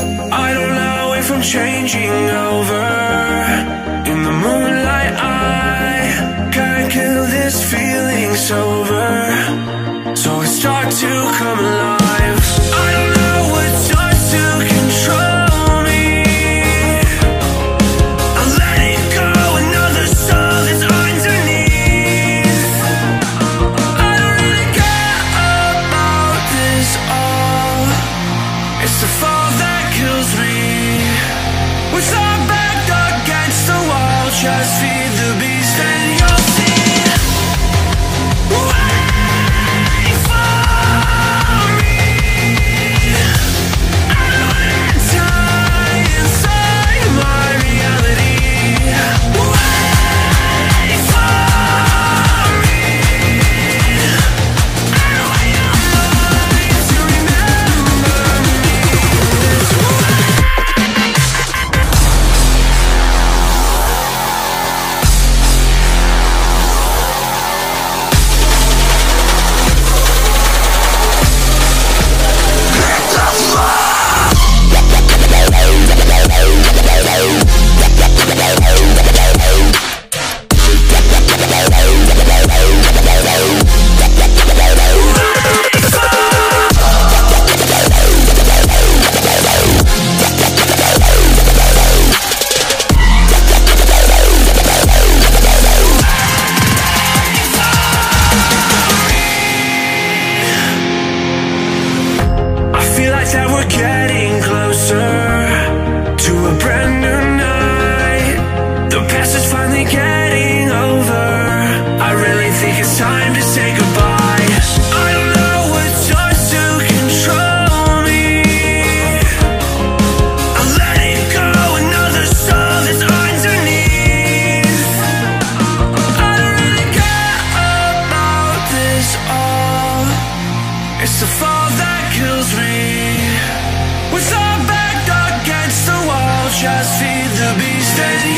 I don't know if I'm changing over. In the moonlight, I can't kill this feeling sober. So I start to come alive. I don't know what starts to control me. I let just feed the that we're getting just feed the beast